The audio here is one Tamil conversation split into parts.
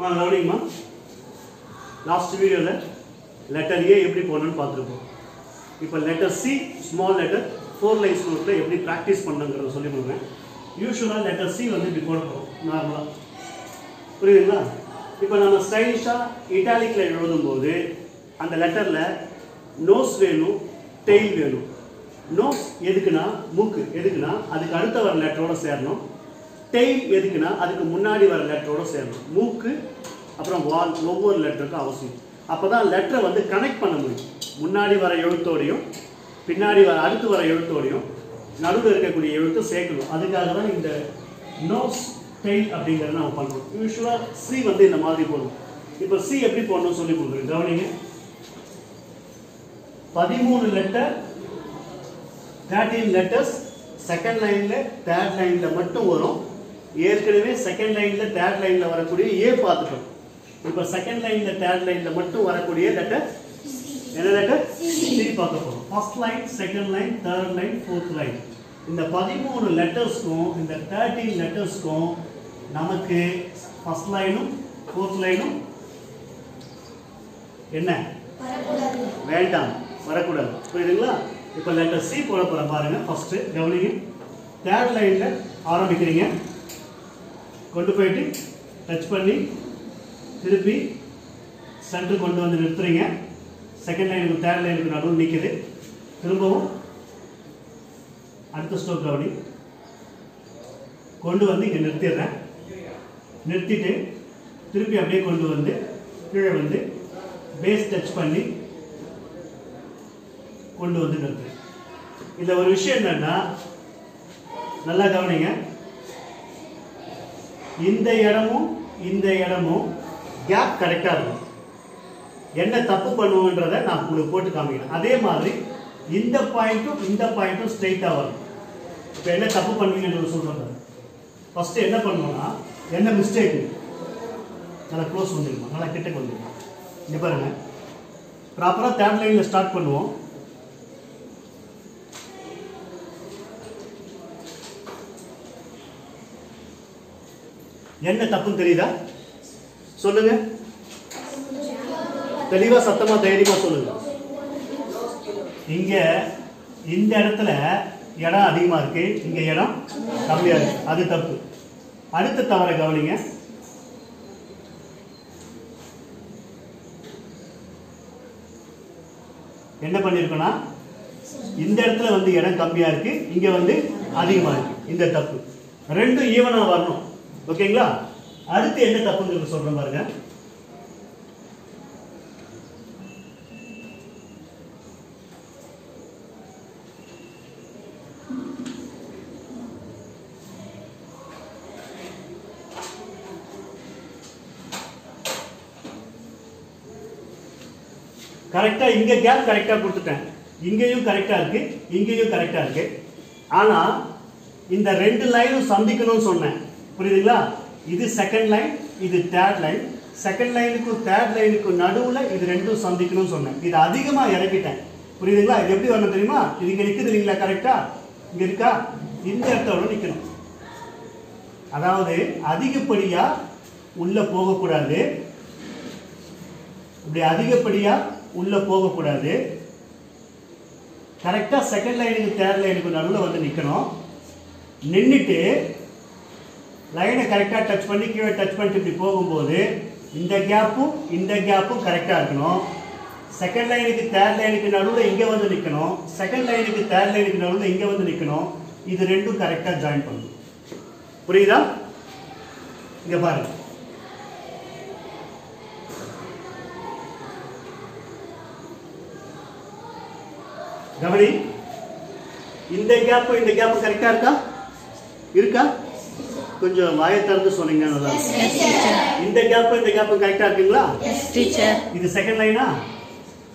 மா கவனிங்கம்மா லாஸ்ட் வீடியோவில் லெட்டர் ஏ எப்படி போடணும்னு பார்த்துருப்போம். இப்போ letter C small letter four lines நோட்டில் எப்படி ப்ராக்டிஸ் பண்ணுங்கிறத சொல்லி கொடுக்குறேன். யூஸ்வலாக லெட்டர் சி வந்து இப்படி போட போகிறோம் நார்மலாக புரியுதுங்களா? இப்போ நம்ம ஸ்டைலிஷாக இட்டாலிக்கில் எழுதும்போது அந்த லெட்டரில் நோஸ் வேணும் டெய்ல் வேணும். நோஸ் எதுக்குன்னா மூக்கு. எதுக்குன்னா அதுக்கு அடுத்த வர லெட்டரோட சேரணும். டெய்ல் எதுக்குன்னா அதுக்கு முன்னாடி வர லெட்டரோட சேரணும். மூக்கு அப்புறம் வால் ஒவ்வொரு லெட்டருக்கும் அவசியம். அப்போ தான் லெட்டரை வந்து கனெக்ட் பண்ண முடியும். முன்னாடி வர எழுத்தோடையும் பின்னாடி வர அடுத்து வர எழுத்தோடையும் நடுவில் இருக்கக்கூடிய எழுத்து சேர்க்கணும். அதுக்காக தான் இந்த நோஸ் டெய்ல் அப்படிங்கிறத நம்ம பண்ணுறோம் யூஸ்வலாக சி வந்து இந்த மாதிரி போடும் இப்போ சி எப்படி போடணும்னு சொல்லி கொடுக்குறேன். கவனிங்க. பதிமூணு லெட்டர் தேர்ட்டீன் லெட்டர்ஸ் செகண்ட் லைனில் தேர்ட் லைனில் மட்டும் வரும். ஏற்கனவே செகண்ட் லைனில் தேர்ட் லைனில் வரக்கூடிய ஏ பார்த்துட்டோம். இப்போ செகண்ட் லைனில் தேர்ட் லைனில் மட்டும் வரக்கூடிய லெட்டர் என்ன லெட்டர் சி பார்க்க போகிறோம் first line second line third line fourth line இந்த பதிமூணு லெட்டர்ஸ்க்கும் இந்த தேர்ட்டீன் லெட்டர்ஸ்க்கும் நமக்கு ஃபர்ஸ்ட் லைனும் ஃபோர்த் லைனும் என்ன? வேண்டாம். வரக்கூடாது. புரியுதுங்களா? இப்போ லெட்டர் சி போட போகிற பாருங்க. ஃபர்ஸ்ட் கவனிங்க. தேர்ட் லைனில் ஆரம்பிக்கிறீங்க. கொண்டு போயிட்டு டச் பண்ணி திருப்பி சென்டர் கொண்டு வந்து நிறுத்துறீங்க. செகண்ட் லைனுக்கு தேர்ட் லைனுக்கு நடுவில் நிற்குது திரும்பவும் அடுத்த ஸ்டோக் கவனி கொண்டு வந்து இங்கே நிறுத்திடுறேன். நிறுத்திட்டு திருப்பி அப்படியே கொண்டு வந்து கீழே வந்து பேஸ் டச் பண்ணி கொண்டு வந்து நிறுத்துறேன். இதில் ஒரு விஷயம் என்னன்னா நல்லா கவனிங்க. இந்த இடமும் இந்த இடமும் கேப் கரெக்டாக இருக்கும். என்ன தப்பு பண்ணுவோன்றதை நான் உங்களுக்கு போட்டு காமிக்கிறேன். அதே மாதிரி இந்த பாயிண்ட்டும் இந்த பாயிண்ட்டும் ஸ்ட்ரைட்டாக வரும். இப்போ என்ன தப்பு பண்ணுவீங்கன்றது சொல்கிறேன் ஃபஸ்ட்டு என்ன பண்ணுவோம்னா என்ன மிஸ்டேக் நல்லா க்ளோஸ் வந்துருமா நல்லா கிட்டக்கு வந்துருமா இங்கே பாருங்கள் ப்ராப்பராக தேர்ட் லைனில் ஸ்டார்ட் பண்ணுவோம். என்ன தப்புன்னு தெரியுதா? சொல்லுங்க. தெளிவா சத்தமா தைரியமா சொல்லுங்க. இங்க இந்த இடத்துல இடம் அதிகமா இருக்கு. இங்க இடம் கம்மியா இருக்கு. அது தப்பு. அடுத்த தவறை கவனிங்க. என்ன பண்ணிருக்கோம்னா இந்த இடத்துல வந்து இடம் கம்மியா இருக்கு. இங்க வந்து அதிகமா இருக்கு. இந்த தப்பு. ரெண்டும் ஈவனா வரணும். ஓகேங்களா? அடுத்து என்ன தப்புங்கிறது சொல்றேன் பாருங்க. கரெக்டா இங்க கேப் கரெக்டா கொடுத்துட்டேன். இங்கேயும் கரெக்டா இருக்கு இங்கேயும் கரெக்டா இருக்கு. ஆனா இந்த ரெண்டு லைனும் சந்திக்கணும்னு சொன்னேன். புரியுதுங்களா? இது செகண்ட் லைன் இது தேர்ட் லைன் செகண்ட் லைனுக்கும் தேர்ட் லைனுக்கும் நடுவில் இது ரெண்டும் சந்திக்கணும்னு சொன்னேன். இது அதிகமாக இறக்கிட்டேன். புரியுதுங்களா? இது எப்படி வரணும் தெரியுமா? இது இங்கே நிற்குது இல்லைங்களா? கரெக்டாக இங்கே இருக்கா? இந்த இடத்தோட நிற்கணும் அதாவது அதிகப்படியாக உள்ளே போகக்கூடாது. இப்படி அதிகப்படியாக உள்ளே போகக்கூடாது. கரெக்டாக செகண்ட் லைனுக்கு தேர்ட் லைனுக்கு நடுவில் வந்து நிற்கணும் நின்றுட்டு லைனை கரெக்டாக டச் பண்ணி கீழே டச் பண்ணிட்டு இப்படி போகும்போது இந்த கேப்பும் இந்த கேப்பும் கரெக்டாக இருக்கணும். செகண்ட் லைனுக்கு தேர்ட் லைனுக்கு நடுவில் இங்கே வந்து நிற்கணும் செகண்ட் லைனுக்கு தேர்ட் லைனுக்கு நடுவில் இங்கே வந்து நிற்கணும் இது ரெண்டும் கரெக்டாக ஜாயின் பண்ணணும் புரியுதா? இங்கே பாருங்க. கவனி இந்த கேப்பும் இந்த கேப்பும் கரெக்டாக இருக்கா? இருக்கா? கொஞ்சம் வாயை திறந்து சொன்னீங்கன்னா நல்லா இந்த கேப் இந்த கேப் கரெக்டா இருக்குங்களா? டீச்சர் இது செகண்ட் லைனா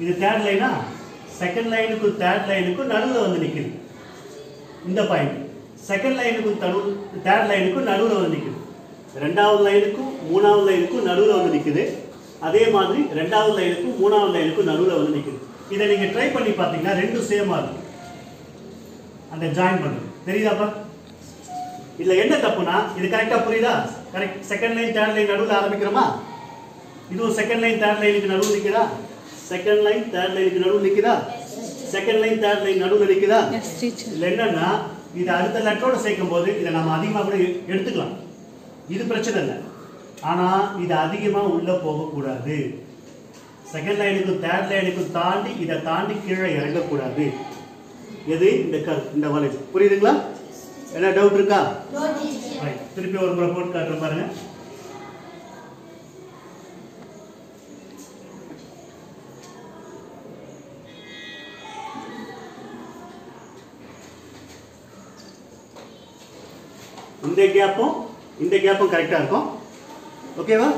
இது தேர்ட் லைனா செகண்ட் லைனுக்கு தேர்ட் லைனுக்கு நடுவில் வந்து நிக்குது. இந்த பாயிண்ட் செகண்ட் லைனுக்கு தடு தேர்ட் லைனுக்கு நடுவில் வந்து நிக்குது. ரெண்டாவது லைனுக்கும் மூணாவது லைனுக்கும் நடுவில் வந்து நிக்குது. அதே மாதிரி ரெண்டாவது லைனுக்கும் மூணாவது லைனுக்கும் நடுவில் வந்து நிக்குது. இதை நீங்க ட்ரை பண்ணி பார்த்தீங்கன்னா ரெண்டும் சேமா இருக்கும். அந்த ஜாயின் பண்ணுறது தெரியுதாப்பா? இதுல என்ன தப்புனா இது கரெக்டா புரியுதா? Correct second line third line நடுவில் ஆரம்பிக்கிறோமா? இதுவும் செகண்ட் லைன் தேர்ட் லைனுக்கு நடுவில் நிற்குதா செகண்ட் லைன் தேர்ட் லைனுக்கு நடுவில் நிற்குதா செகண்ட் லைன் தேர்ட் லைன் நடுவில் டீச்சர் இதுல என்னன்னா இது அடுத்த லெட்டரோட சேர்க்கும் போது இதை நம்ம அதிகமாக கூட எடுத்துக்கலாம். இது பிரச்சனை இல்லை. ஆனா இது அதிகமா உள்ள போகக்கூடாது செகண்ட் லைனுக்கும் தேர்ட் லைனுக்கும் தாண்டி இதை தாண்டி கீழே இறங்கக்கூடாது எது? இந்த கர் இந்த வளைவு. புரியுதுங்களா? என்ன டவுட் இருக்கா. திருப்பி ஒரு முறை போட்டு காட்டுறேன் பாருங்க. இந்த கேப்பும் இந்த கேப்பும் கரெக்டாக இருக்கும். ஓகேவா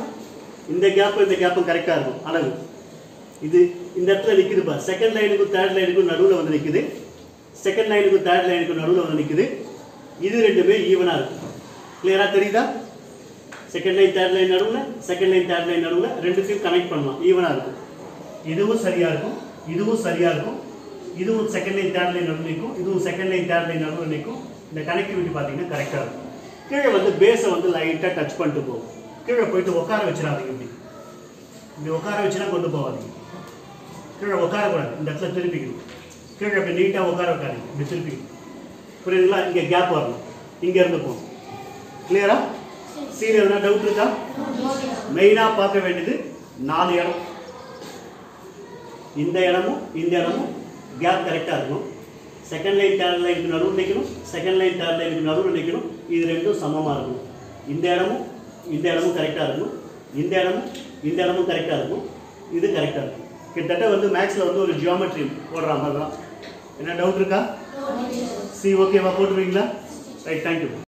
இந்த கேப்பும் இந்த கேப்பும் கரெக்டாக இருக்கும். அளவு இது இந்த இடத்துல நிற்குது பா செகண்ட் லைனுக்கும் தேர்ட் லைனுக்கும் நடுவில் வந்து நிற்குது செகண்ட் லைனுக்கும் தேர்ட் லைனுக்கும் நடுவில் வந்து நிற்குது இது ரெண்டுமே ஈவனாக இருக்கும் கிளியராக தெரியுதா? செகண்ட் லைன் தேர்ட் லைன் நடுவில் செகண்ட் லைன் தேர்ட் லைன் நடுவில் ரெண்டுத்தையும் கனெக்ட் பண்ணலாம். ஈவனாக இருக்கும் இதுவும் சரியாக இருக்கும் இதுவும் சரியாக இருக்கும் இதுவும் செகண்ட் லைன் தேர்ட் லைன் நடுவில் நிற்கும் இதுவும் செகண்ட் லைன் தேர்ட் லைன் நடுவில் நிற்கும். இந்த கனெக்டிவிட்டி பார்த்தீங்கன்னா கரெக்டாக இருக்கும். கீழே வந்து பேஸை வந்து லைட்டாக டச் பண்ணிட்டு போகும். கீழே போயிட்டு உட்கார வச்சிடாதீங்க இப்படி. இப்படி உட்கார வச்சுனா கொண்டு போகாதீங்க. கீழே உட்காரக்கூடாது. இந்த இடத்துல திருப்பிக்கணும். கீழே அப்படி நீட்டாக உட்கார வைக்காதீங்க. இப்படி திருப்பிக்கணும். புரியுதுங்களா? இங்கே கேப் வரணும். இங்கே இருந்து போகணும். கிளியரா சீன் எதுனா டவுட் இருக்கா? மெயினாக பார்க்க வேண்டியது நாலு இடம். இந்த இடமும் இந்த இடமும் கேப் கரெக்டாக இருக்கும் செகண்ட் லைன் தேர்ட் லைனுக்கு நடுவில் நிற்கணும் செகண்ட் லைன் தேர்ட் லைனுக்கு நடுவில் நிற்கணும் இது ரெண்டும் சமமாக இருக்கும் இந்த இடமும் இந்த இடமும் கரெக்டாக இருக்கும் இந்த இடமும் இந்த இடமும் கரெக்டாக இருக்கும் இது கரெக்டாக இருக்கும் கிட்டத்தட்ட வந்து மேக்ஸில் வந்து ஒரு ஜியோமெட்ரி போடுற மாதிரி தான் என்ன டவுட் இருக்கா? சி ஓகேவா போட்டுருவீங்களா ரைட் தேங்க்யூ